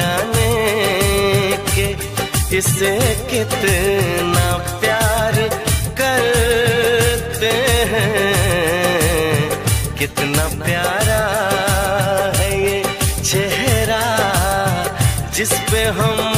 जाने के इसे कितना प्यार करते हैं। कितना प्यारा है ये चेहरा जिस पे हम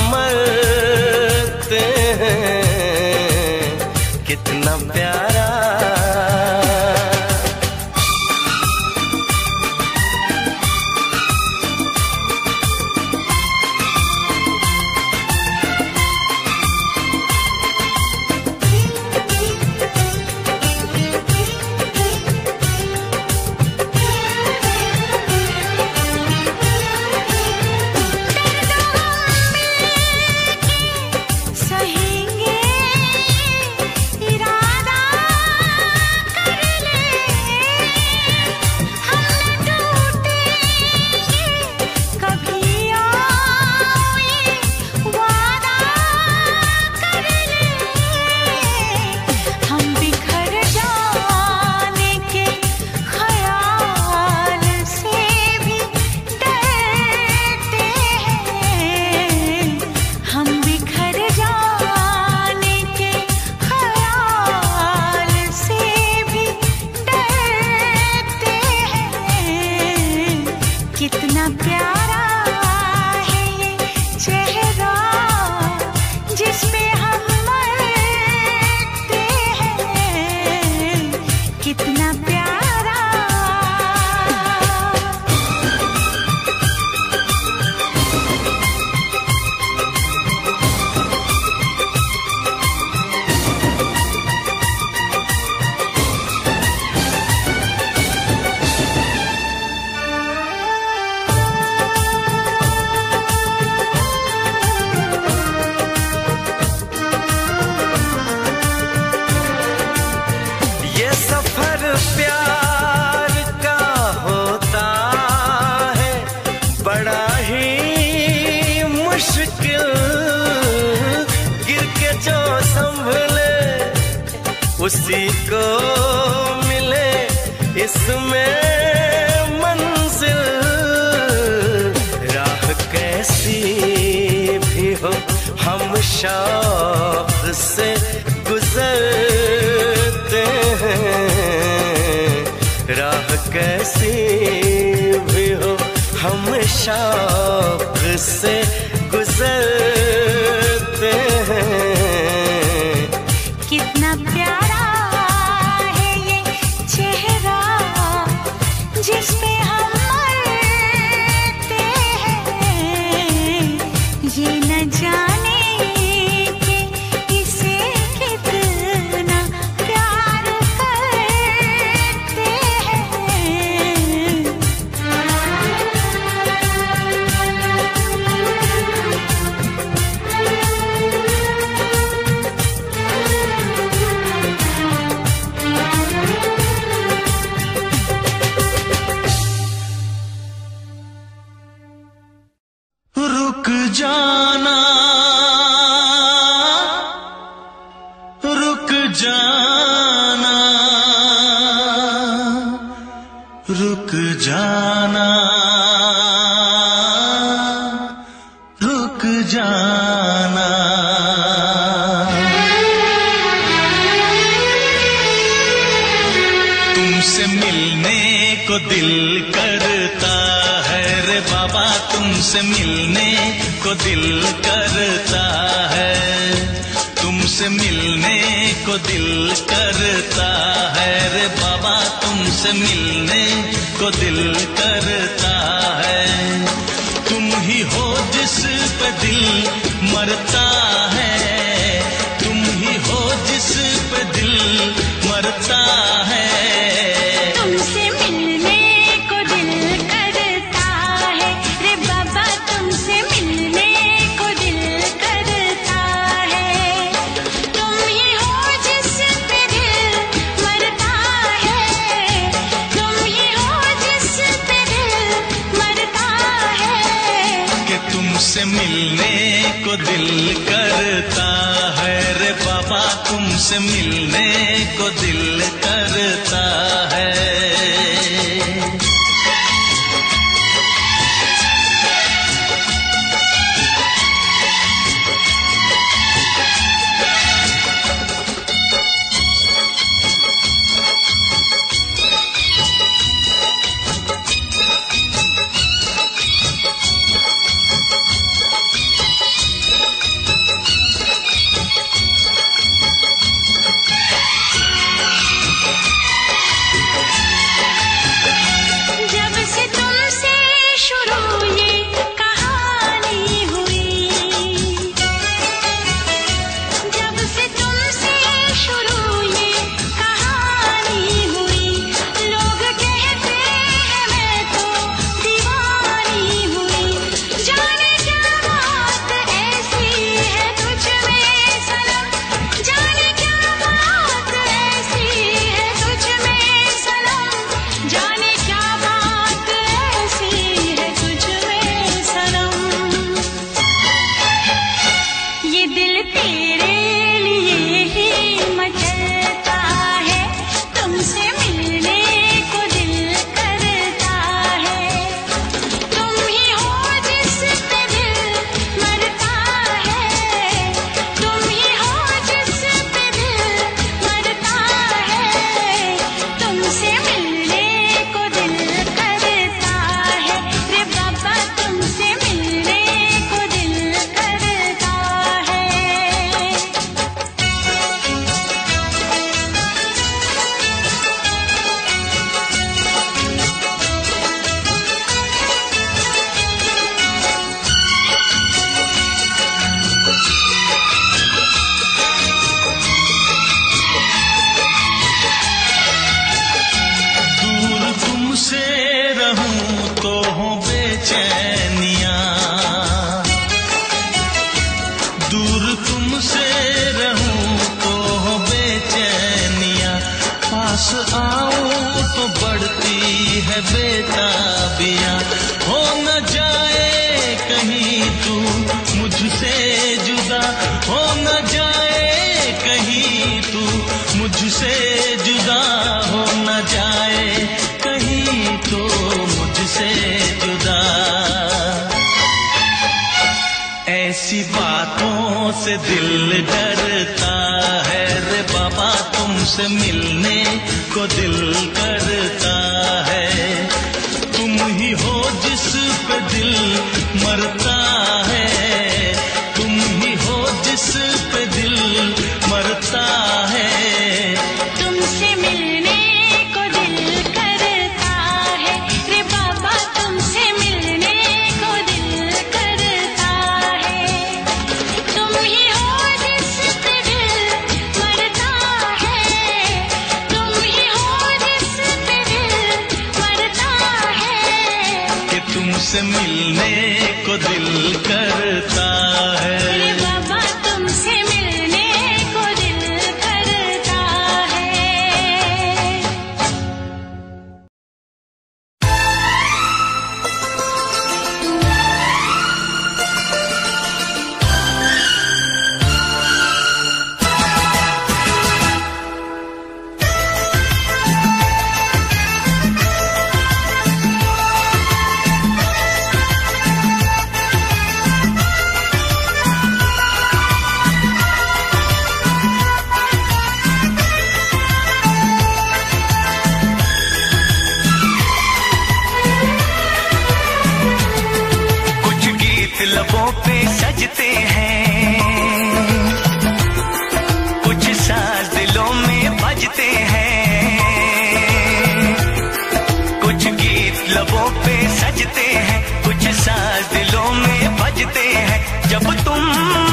बजते हैं। जब तुम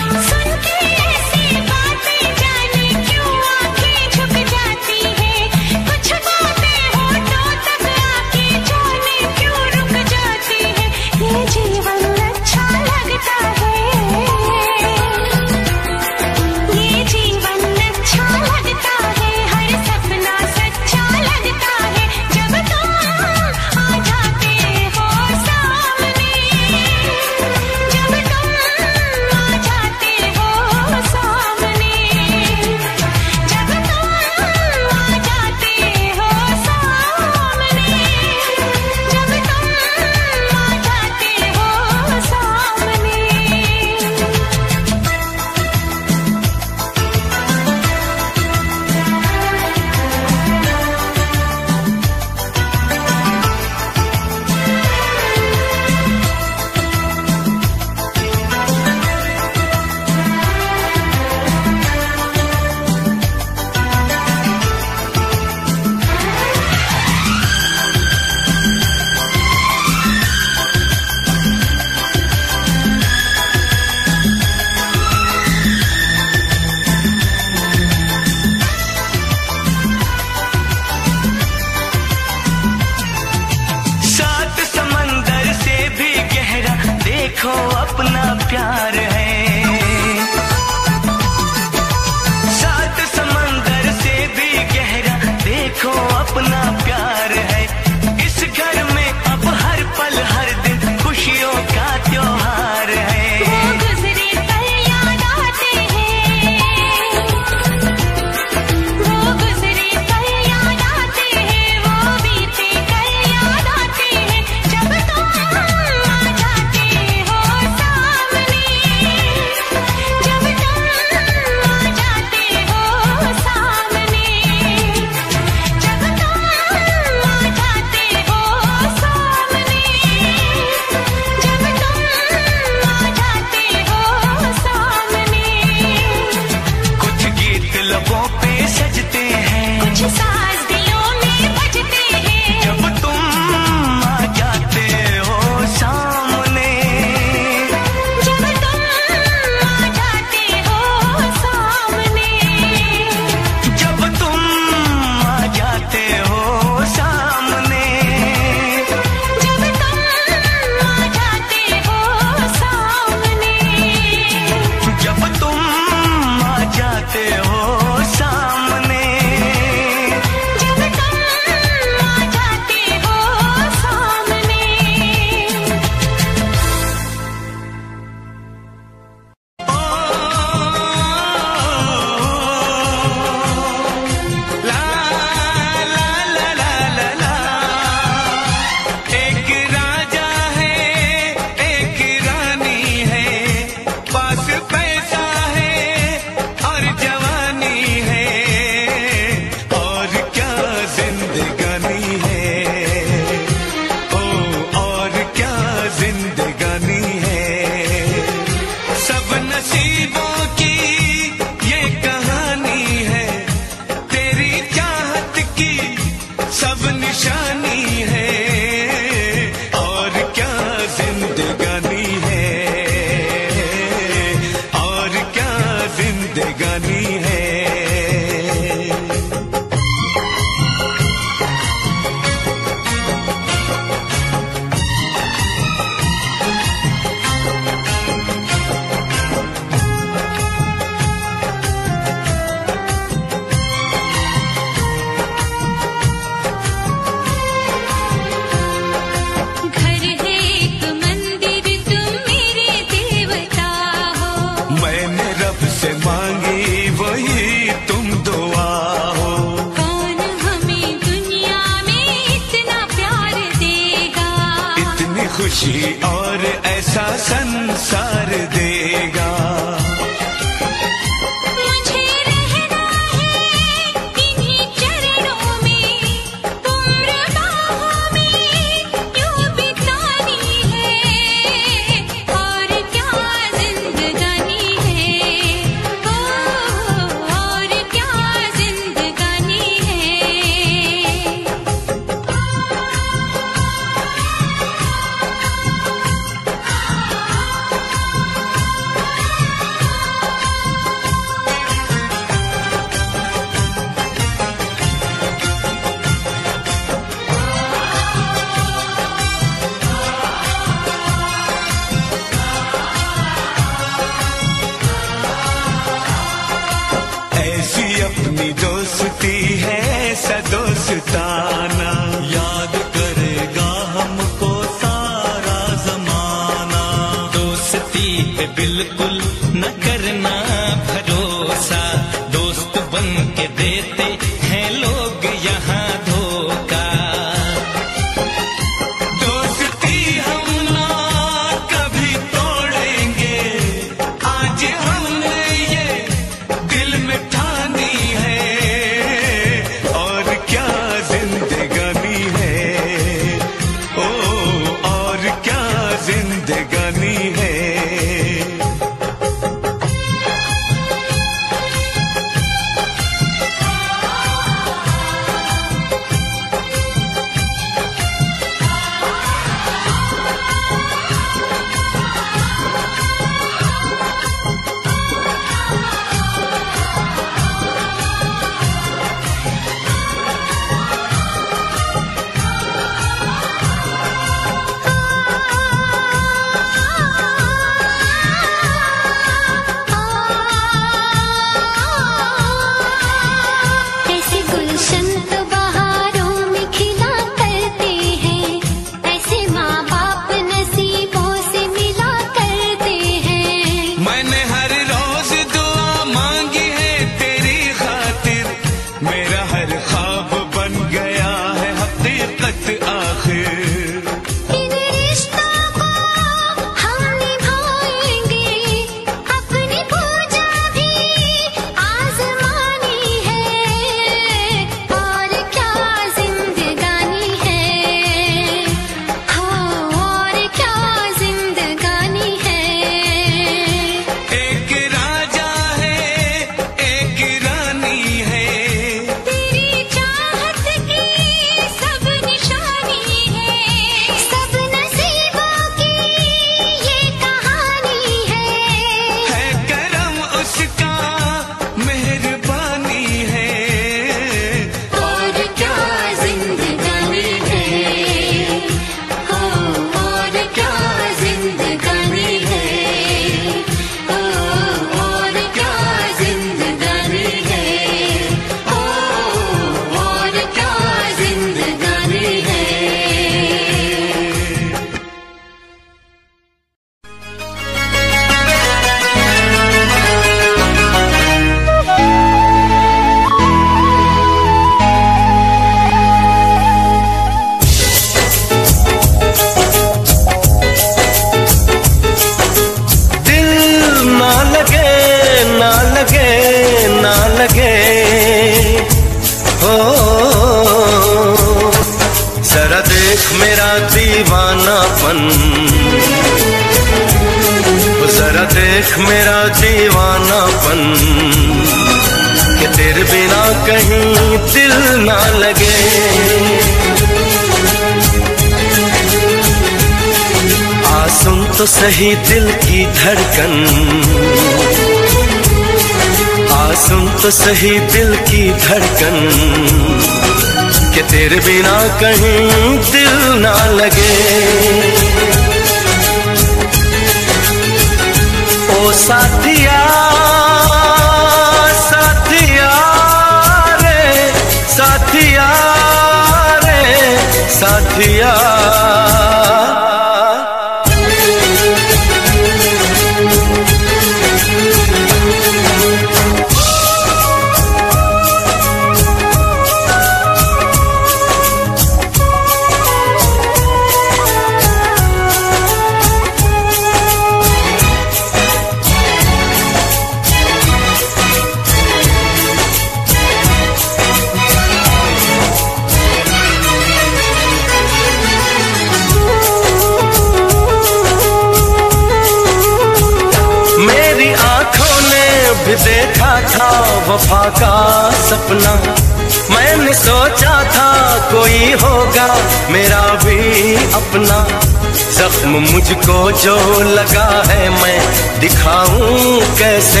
मुझको जो लगा है मैं दिखाऊँ कैसे?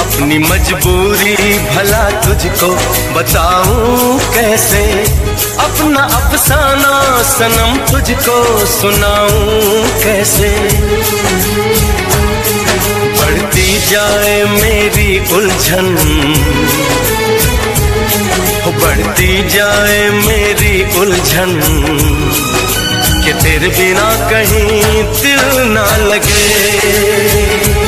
अपनी मजबूरी भला तुझको बताऊँ कैसे? अपना अफसाना सनम तुझको सुनाऊं कैसे? बढ़ती जाए मेरी उलझन बढ़ती जाए मेरी उलझन। कि तेरे बिना कहीं दिल ना लगे।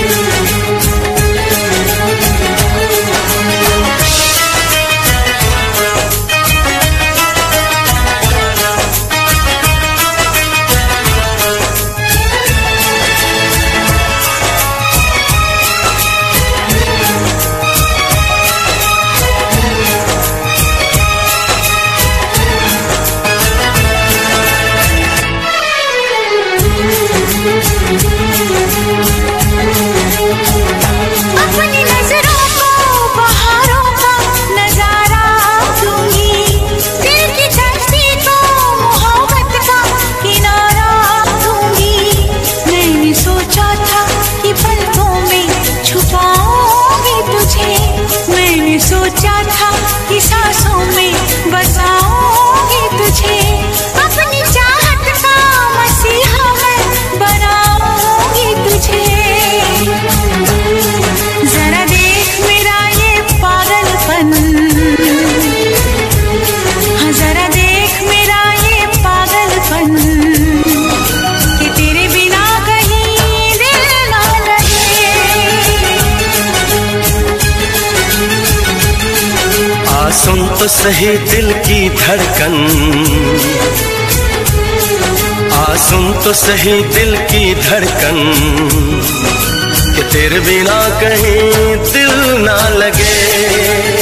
तो सही दिल की धड़कन। आसुम तो सही दिल की धड़कन। कि तेरे बिना कहीं दिल ना लगे।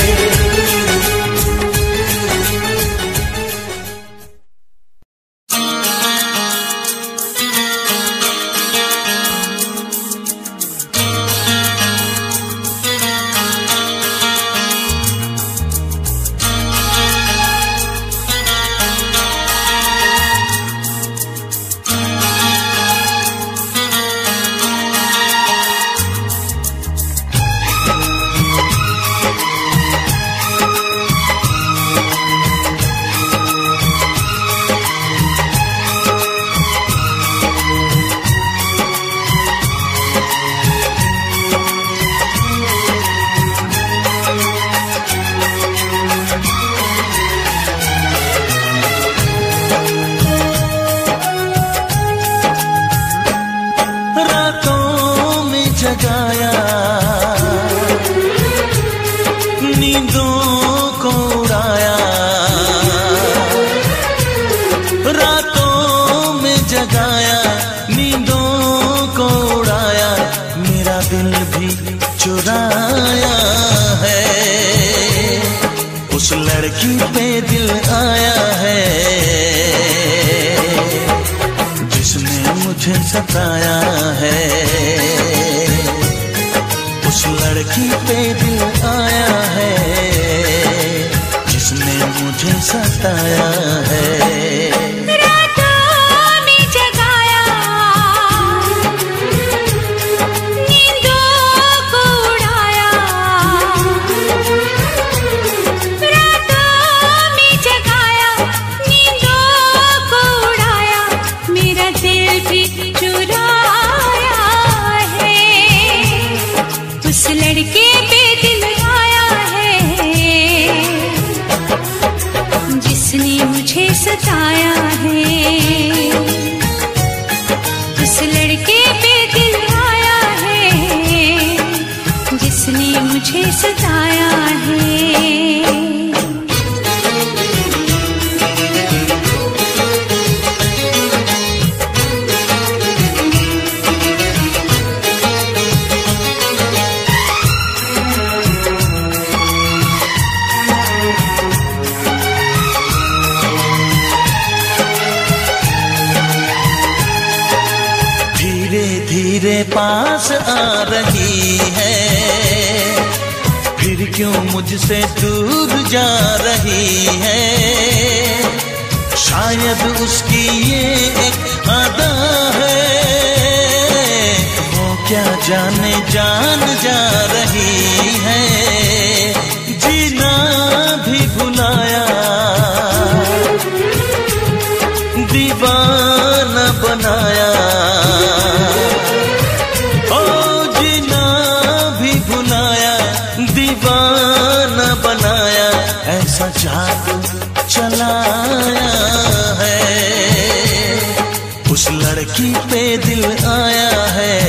लड़की पे दिल आया है।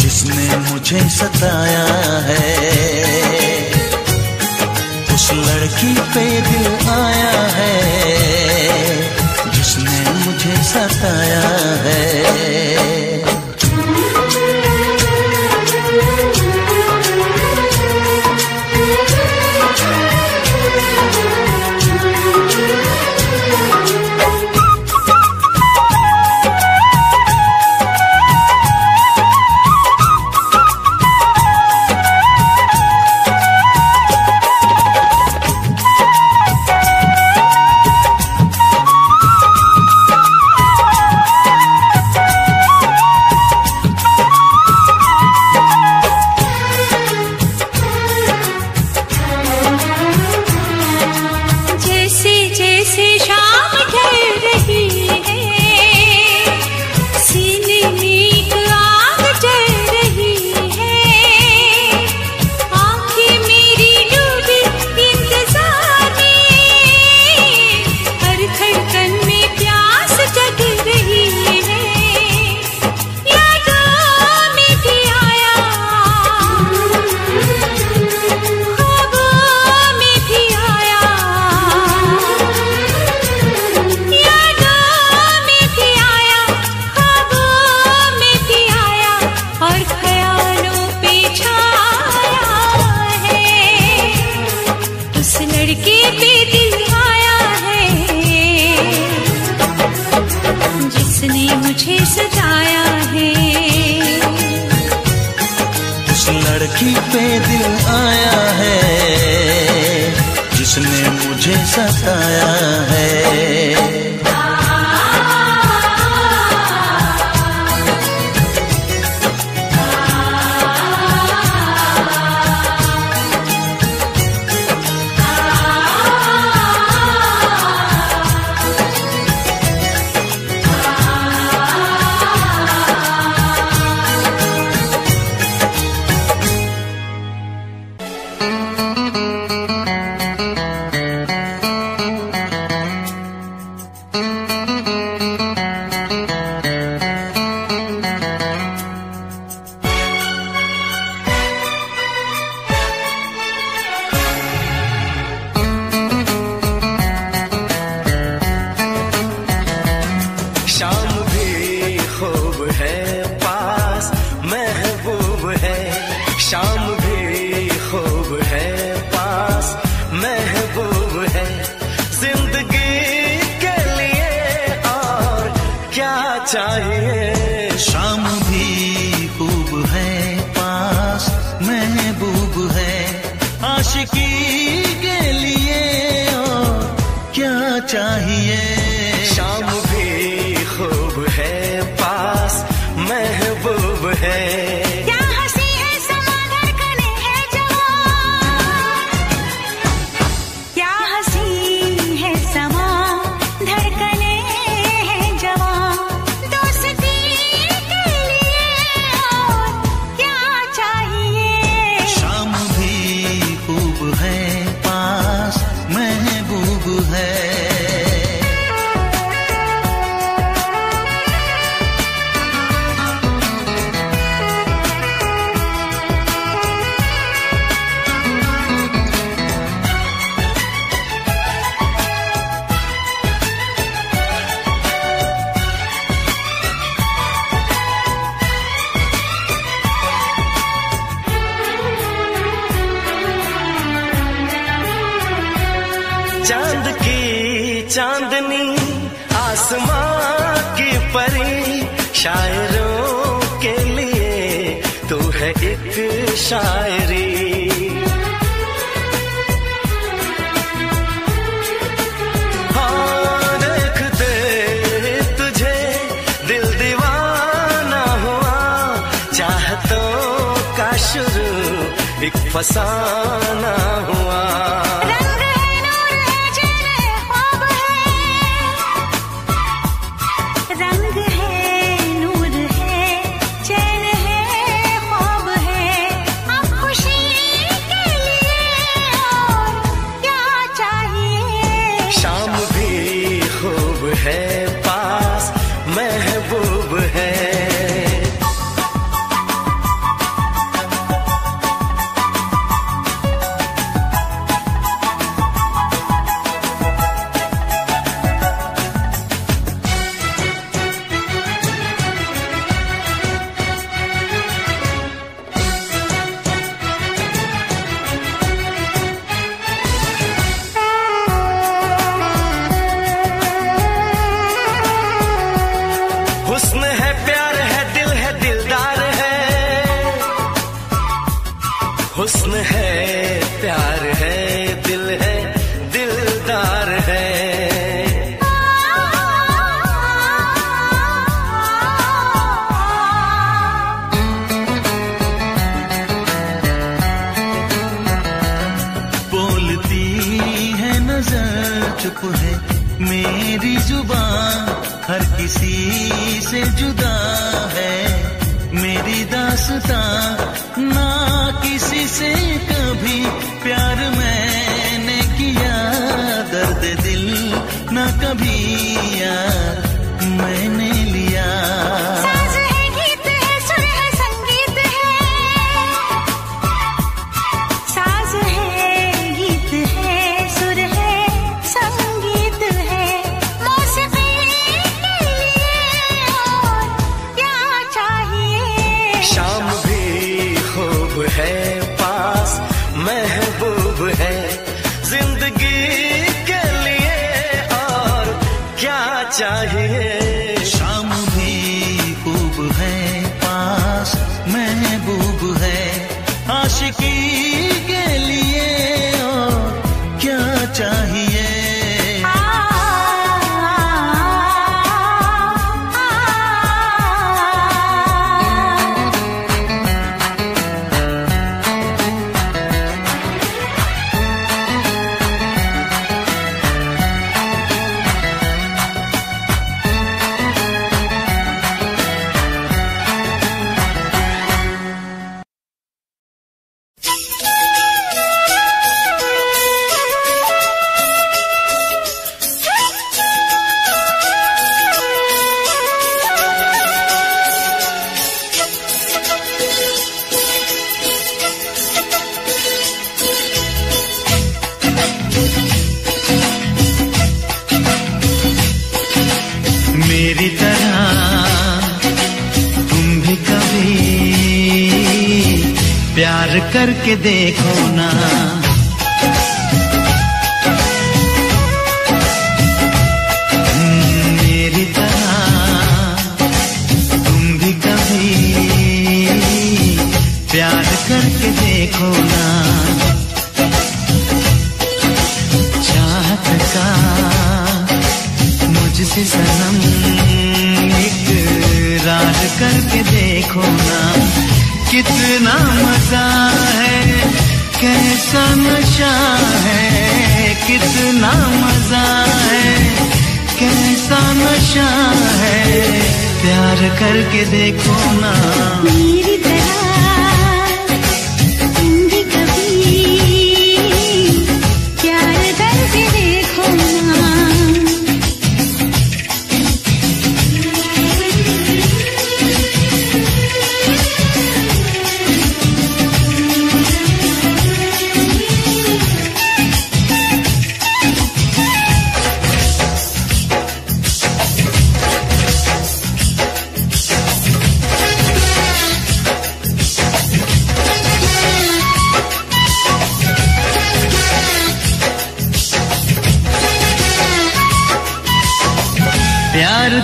जिसने मुझे सताया है। उस लड़की पे दिल आया है। जिसने मुझे सताया है। 家业。दासता ना किसी से कभी प्यार मैंने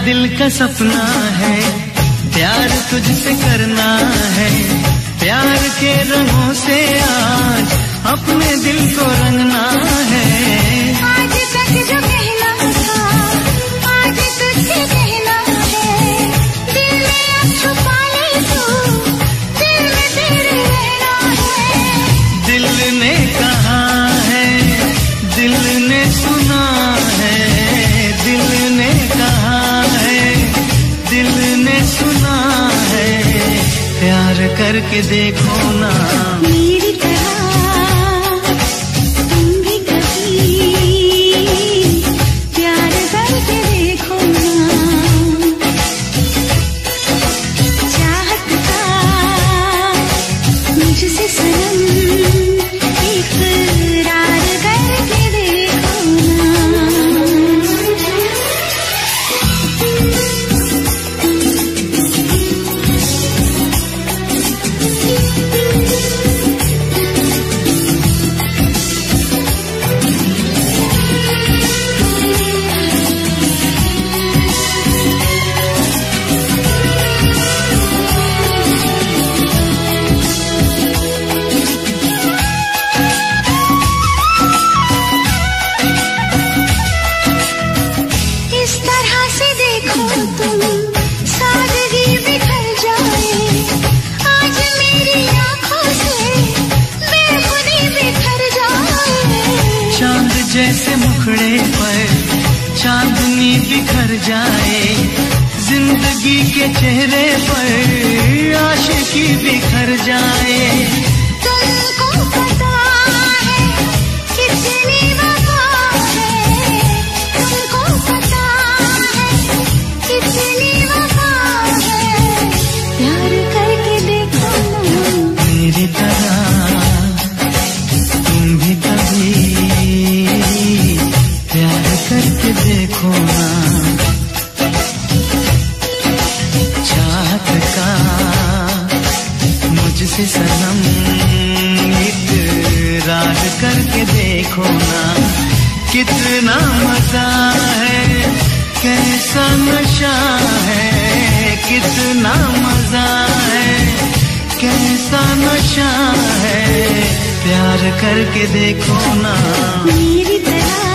दिल का सपना है, प्यार तुझसे करना है, प्यार के रंगों से आज अपने दिल को रंगना है। करके देखो ना। चेहरे पर आशिकी बिखर जाए। देखो ना, कितना मज़ा है, कैसा नशा है, कितना मज़ा है, कैसा नशा है, प्यार करके देखो ना। मेरी तरह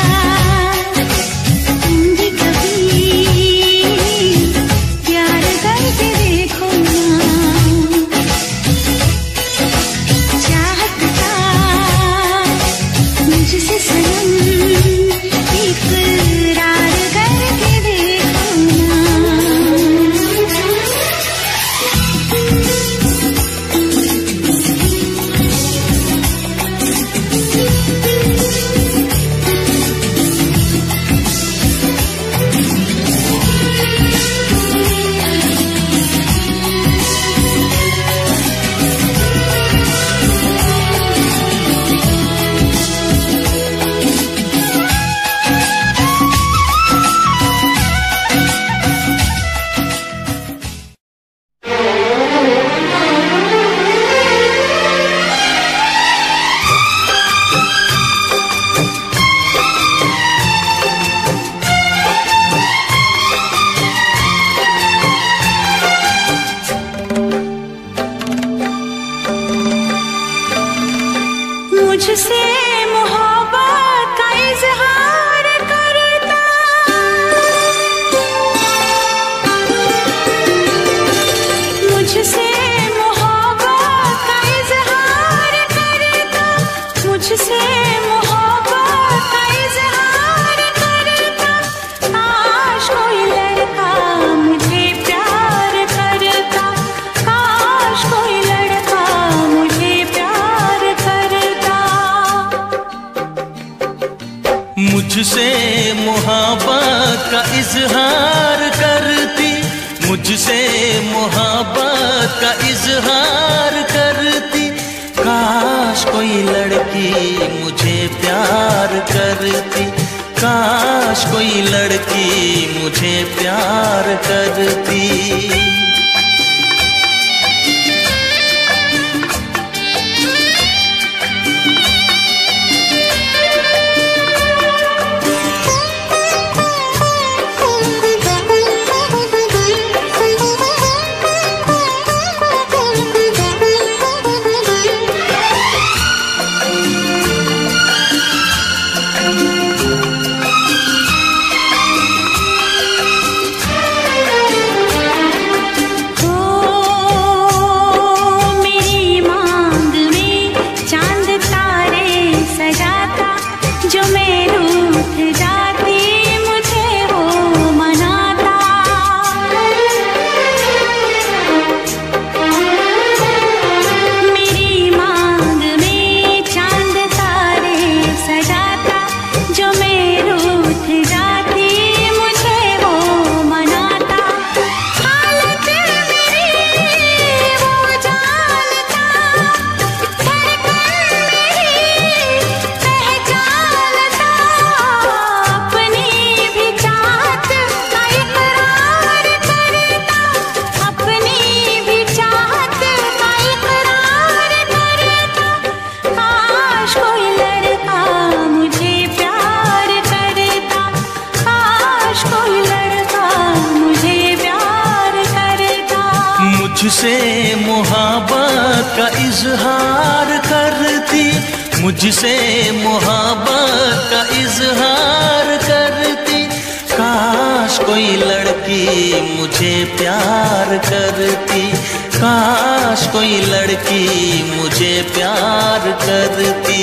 मुझसे मोहब्बत का इजहार करती। काश कोई लड़की मुझे प्यार करती। काश कोई लड़की मुझे प्यार करती।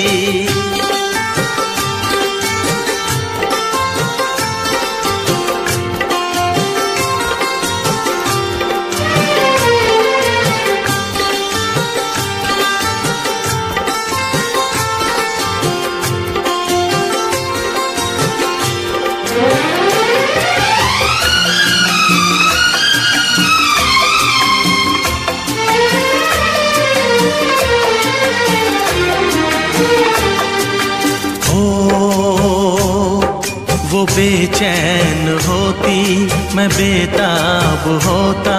मैं बेताब होता,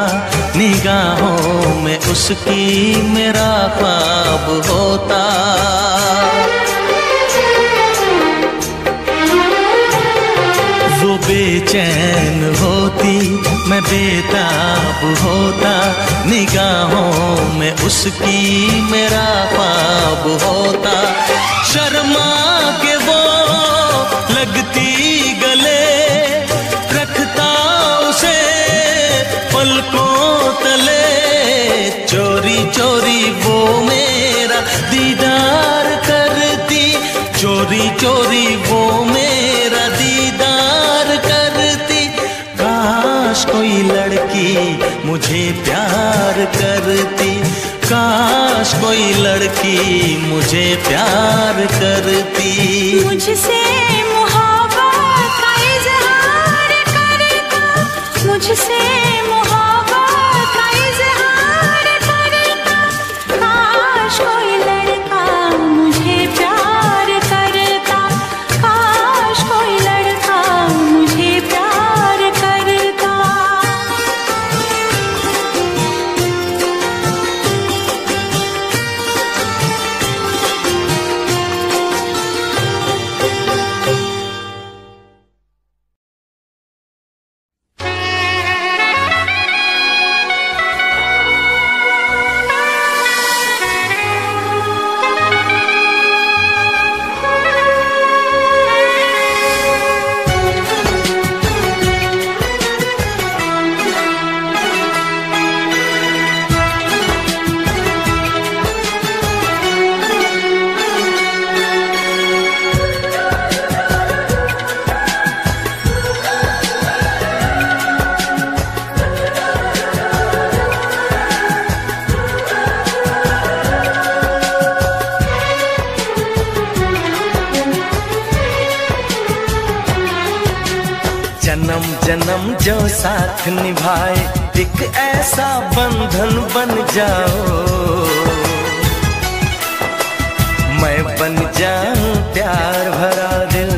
निगाहों में उसकी मेरा पाप होता। वो बेचैन होती, मैं बेताब होता, निगाहों में उसकी मेरा पाप होता। शर्मा के वो लगती मुझे प्यार करती। काश कोई लड़की मुझे प्यार करती। मुझसे मुझसे साथ निभाए, एक ऐसा बंधन बन जाओ। मैं बन जाऊँ प्यार भरा दिल।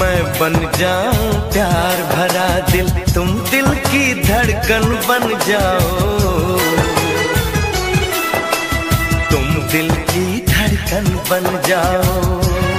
मैं बन जाऊँ प्यार भरा दिल। तुम दिल की धड़कन बन जाओ। तुम दिल की धड़कन बन जाओ।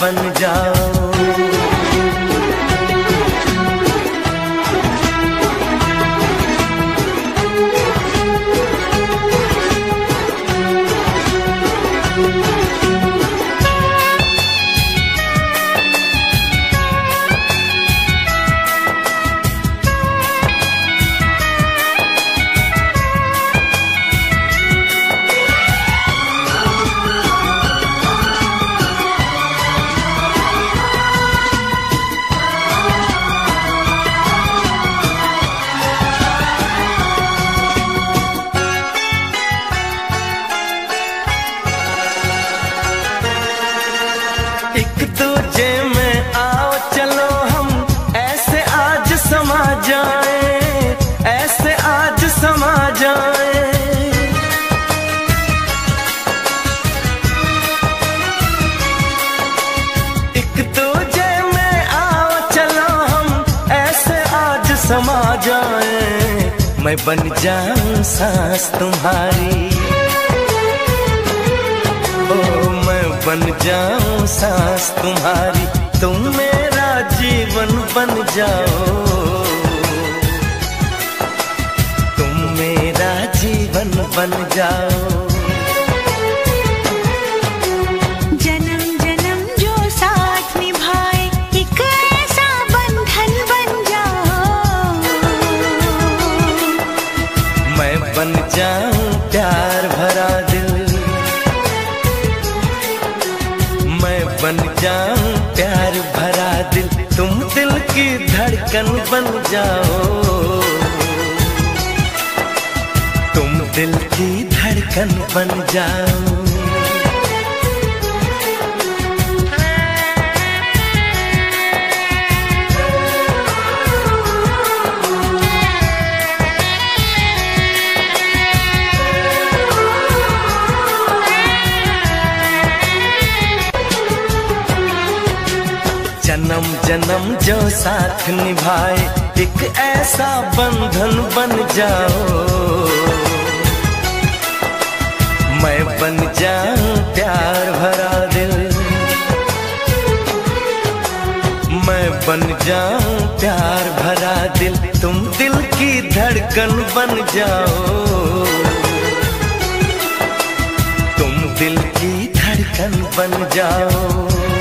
बन जाओ। मैं बन जाऊँ सांस तुम्हारी। ओ, मैं बन जाऊँ सांस तुम्हारी। तुम मेरा जीवन बन जाओ। तुम मेरा जीवन बन जाओ। बन जाऊँ प्यार भरा दिल। मैं बन जाऊँ प्यार भरा दिल। तुम दिल की धड़कन बन जाओ। तुम दिल की धड़कन बन जाओ। जन्म जो साथ निभाए, एक ऐसा बंधन बन जाओ। मैं बन जाऊँ प्यार भरा दिल। मैं बन जाऊँ प्यार भरा दिल। तुम दिल की धड़कन बन जाओ। तुम दिल की धड़कन बन जाओ।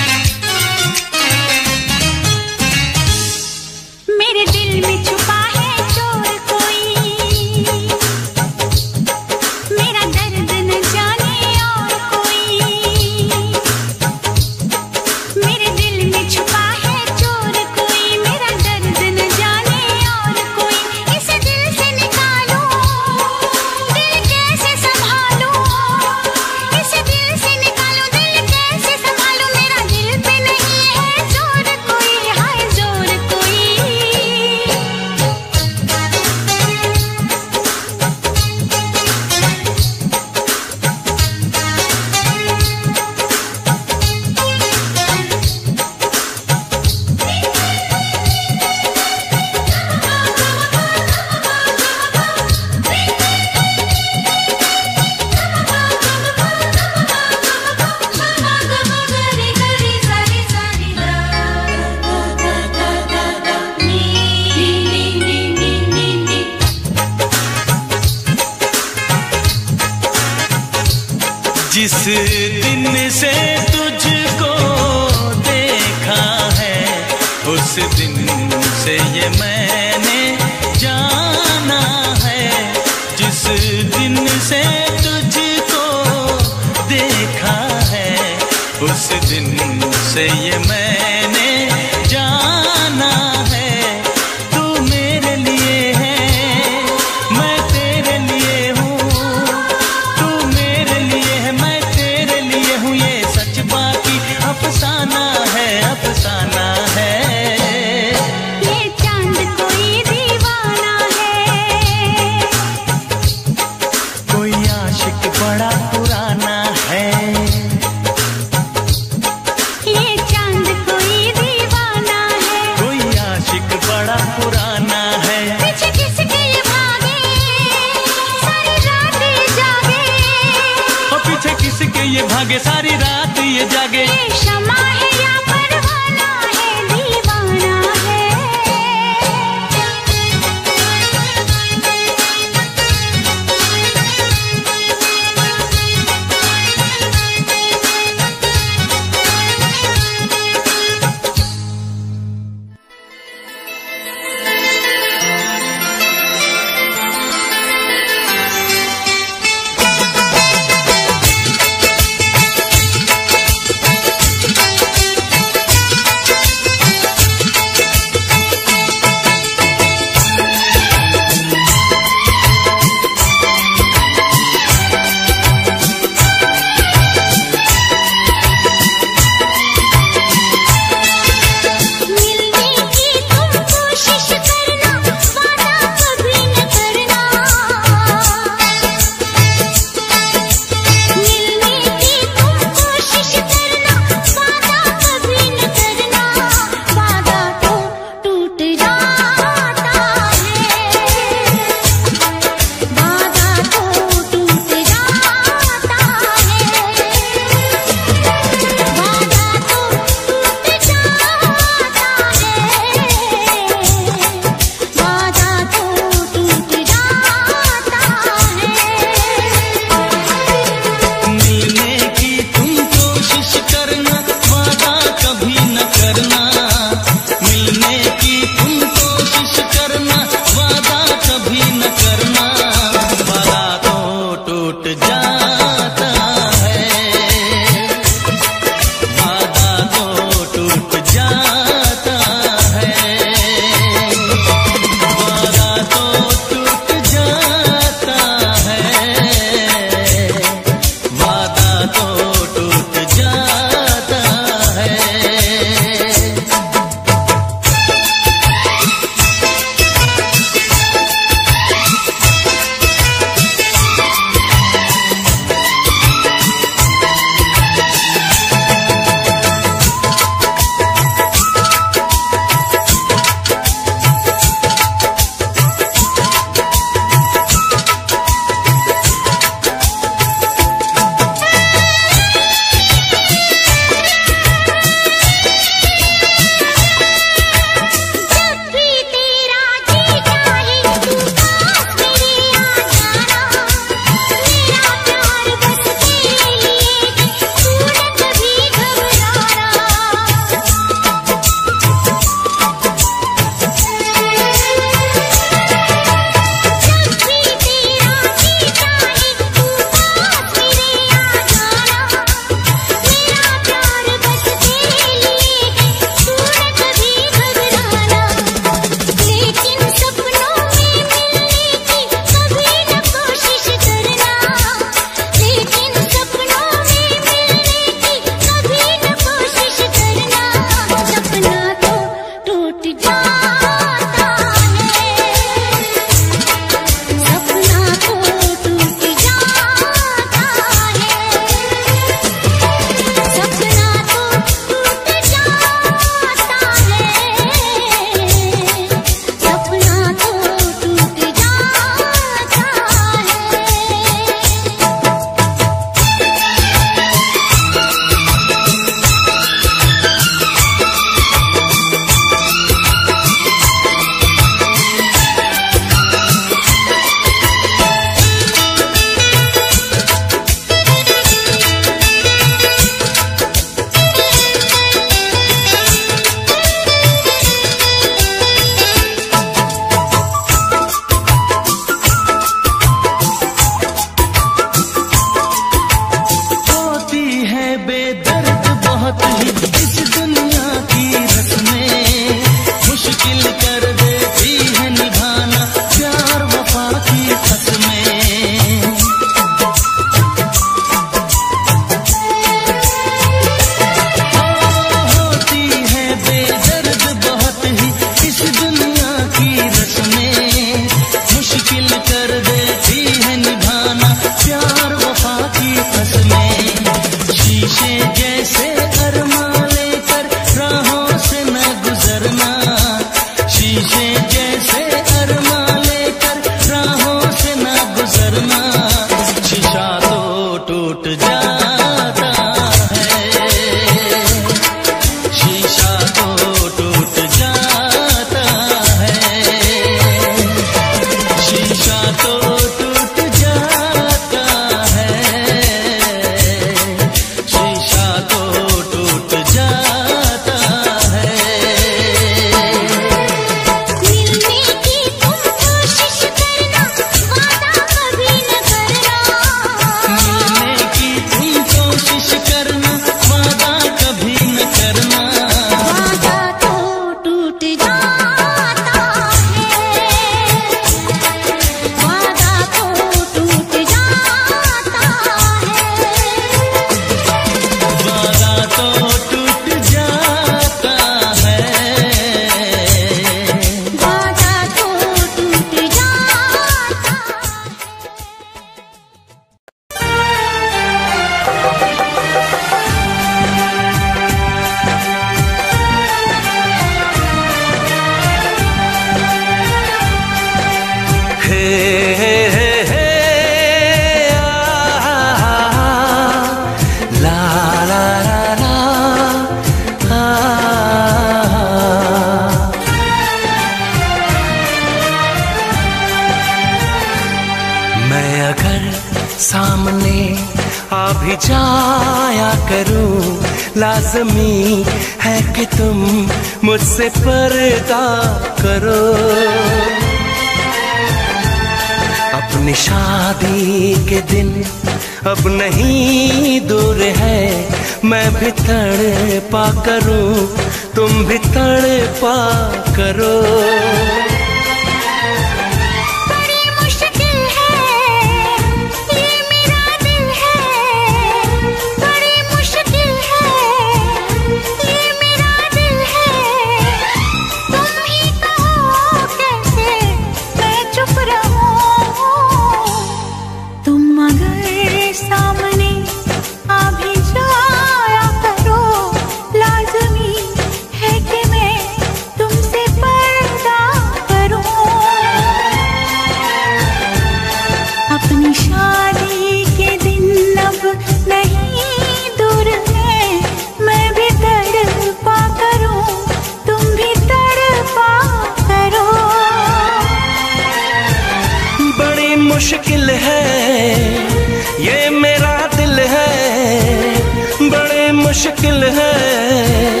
मुश्किल है।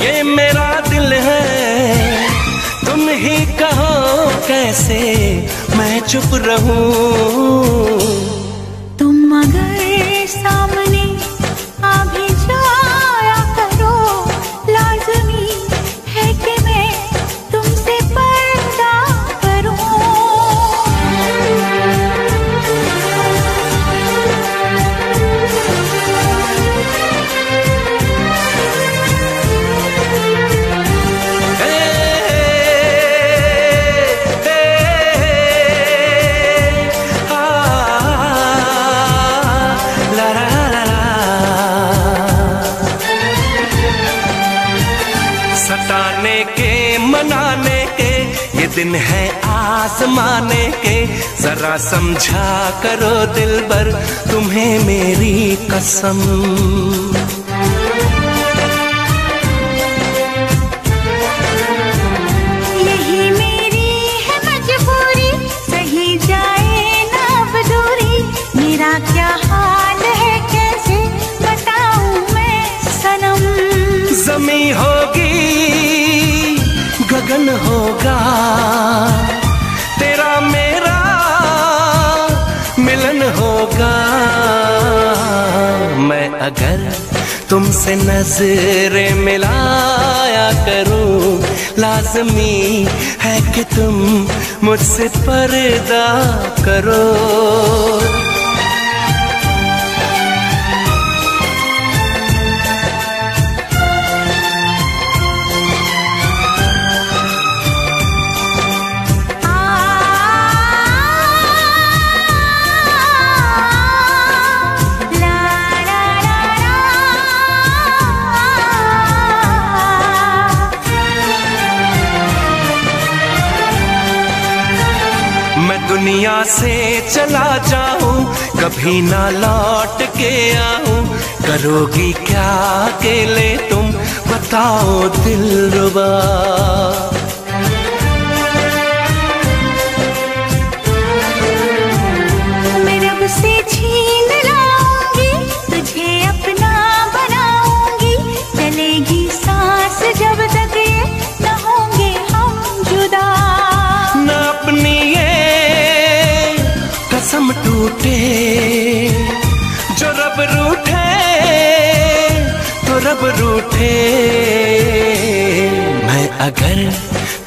ये मेरा दिल है। तुम ही कहो कैसे मैं चुप रहूँ? दिन है आसमाने के जरा समझा करो दिल भर तुम्हें मेरी कसम। अगर तुमसे नज़र मिलाया करूँ लाजमी है कि तुम मुझसे पर्दा करो। दुनिया से चला जाऊँ, कभी ना लौट के आऊँ। करोगी क्या अकेले तुम? बताओ दिल रुबा रूठे जो रब रूठे तो रब रूठे। मैं अगर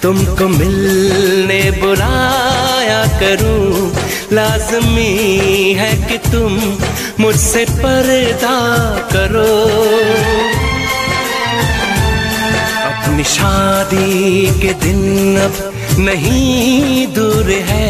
तुमको मिलने बुलाया करूँ, लाजमी है कि तुम मुझसे पर्दा करो। अपनी शादी के दिन अब नहीं दूर है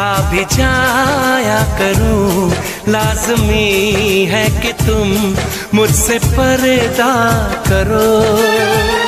आ भी जाया करूँ। लाजमी है कि तुम मुझसे पर्दा करो।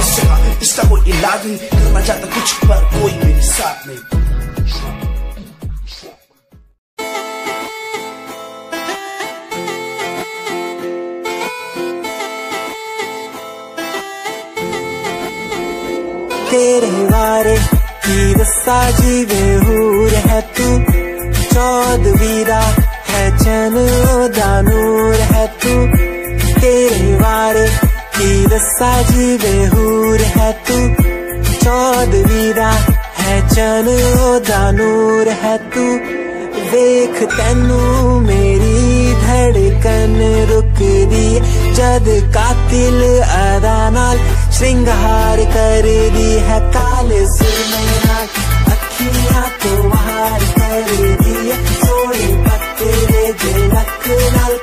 मेरे इसका कोई इलाज नहीं करना चाहता कुछ पर कोई मेरे साथ नहीं। तेरे वारे तीर साजी जीवे हूर है तू चौदवीरा है चन, दानूर है तू। तेरे वारे हीर साजिबे बेहूर है तू। चौधरीरा है चन दानूर है तू। देख तेनू मेरी धड़कन रुक दी जद कातिल अदा नाल श्रृंगार कर दी है काले सुमेरा अखिया तो वार कर दी सोई पत्ते दे लक नाल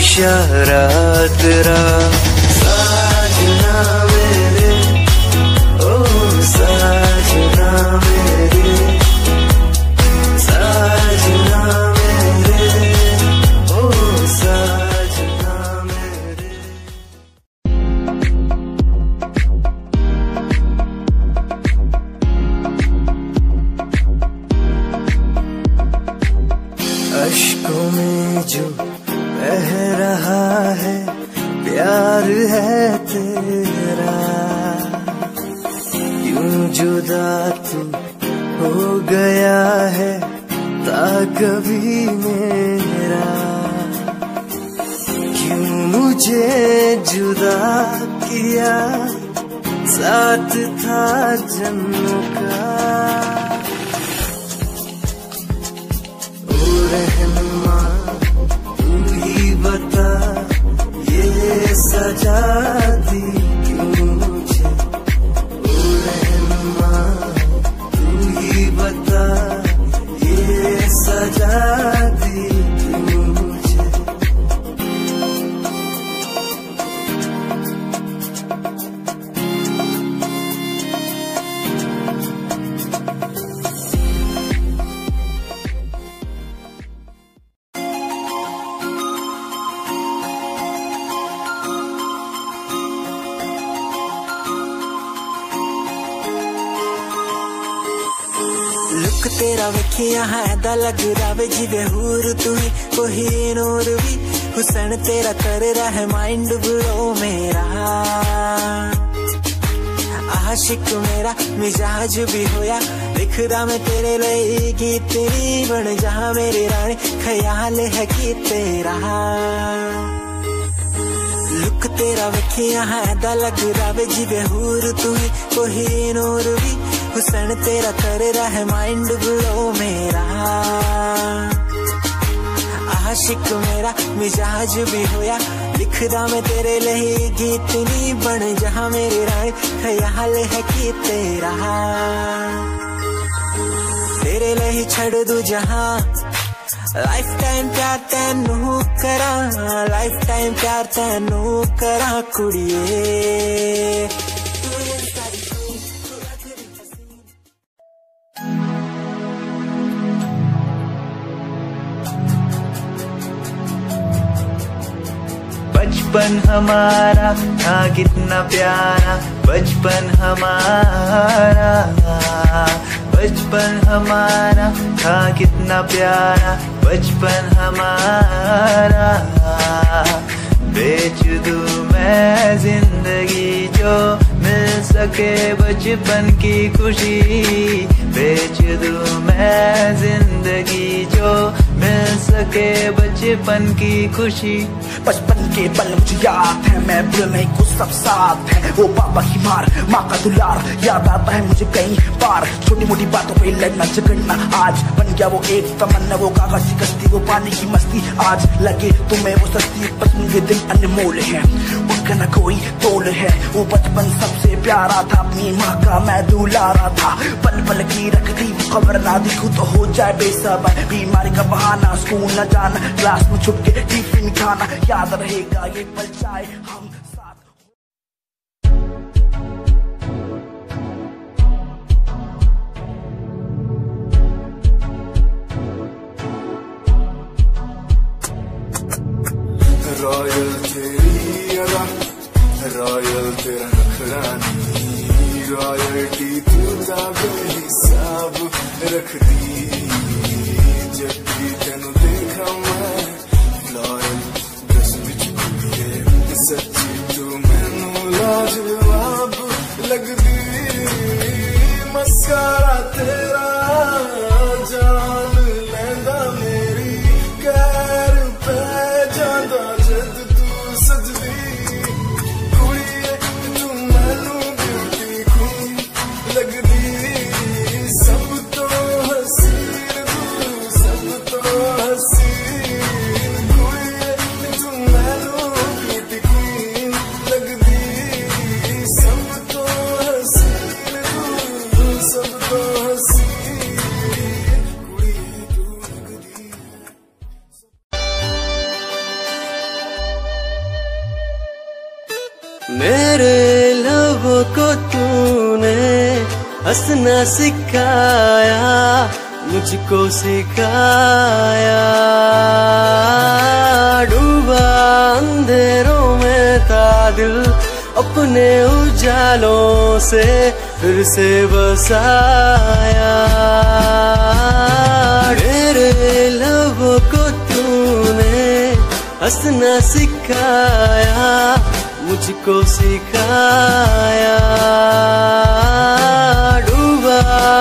ইশারা love ਦਾ ਲੱਗਦਾ ਵੇ ਜਿਵੇਂ ਹੂਰ ਤੂੰ ਕੋਈ ਨੂਰ ਵੀ ਹੁਸਨ ਤੇਰਾ ਕਰ ਰਿਹਾ ਹੈ ਮਾਈਂਡ ਬਲੋ ਮੇਰਾ आशिक मेरा, मिजाज भी होया। दिख रहा मैं तेरे लिए गीत तेरी बन जहा मेरी रानी, ख्याल है कि तेरा। लुक तेरा वेखिया है, दा लग रहा वे जिवे हूर तू ही कोई नूर भी हुसैन तेरा कर रहा है माइंड ब्लो मेरा। आशिक मेरा मिजाज भी होया। लिखदा मैं तेरे लिए गीत नी बन, जहा मेरे राय ख्याल है कि तेरा। तेरे लिए छड़ दू जहा। लाइफ टाइम प्यार तेनू करा लाइफ टाइम प्यार तेनू करा, कुड़िए। बचपन हमारा, था कितना प्यारा। बचपन हमारा बचपन हमारा, था कितना प्यारा। बचपन हमारा, बेच दूँ मैं ज़िंदगी जो मिल सके बचपन की खुशी। बेच दूँ मैं ज़िंदगी जो मिल सके बचपन की खुशी। बचपन के पल मुझे याद है। मैं भूल नहीं, कुछ सब साथ है। वो पापा की मार, माँ का दुलार, याद आता है मुझे कई बार। छोटी मोटी बातों पे लड़ना, झगड़ना, आज बन गया वो एक तमन्ना, वो कागज़ वो पानी की मस्ती। आज लगे तुम्हें वो सस्ती मुझे दिन अनमोल है। उनका न कोई तोल है। वो बचपन सबसे प्यारा था, अपनी माँ का मैं दुलारा था। पल पल की रखती वो खबर ना दिखू तो हो जाए बेसबर। बीमारी का बहाना, स्कूल न जाना, क्लास में छुप के टिफ़िन खाना। याद रहेगा ये पल चाहे हम तेरा नखरानी रॉयल्टी तू हिसाब रख रखदी से फिर से बसाया। मेरे लबों को तूने हंसना सिखाया, मुझको सिखाया। डूबा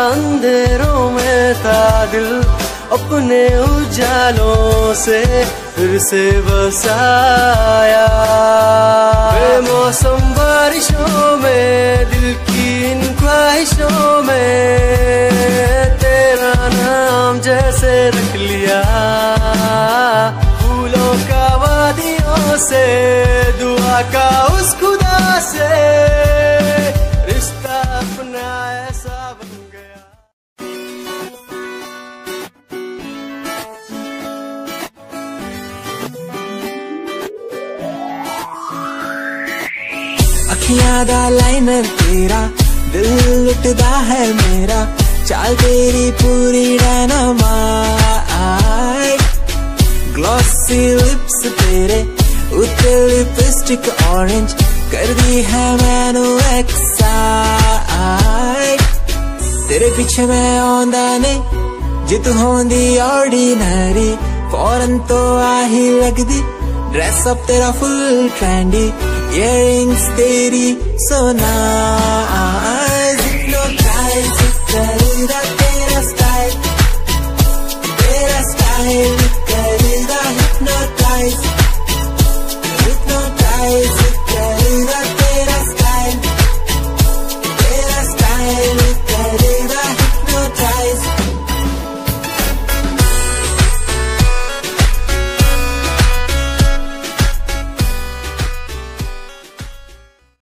अंधेरों में था दिल अपने उजालों से फिर से बसाया। मौसम बारिशों में ख्वाहिशों में तेरा नाम जैसे रख लिया। फूलों का वादियों से, दुआ का उस खुदा से। रिश्ता अपना ऐसा बन गया। लाइनर तेरा लुटदा है मेरा। चाल तेरी पूरी ग्लॉसी लिप्स तेरे लिपस्टिक ऑरेंज कर दी है मैनू तेरे पीछे मैं आंदा ने जे तू होंदी ऑर्डिनरी फ़ौरन तो आही लगदी ड्रेस अप तेरा फुल ट्रेंडी इयरिंग्स तेरी nice hypnotize तेरा तेरा स्टाइल तेरा स्टाइल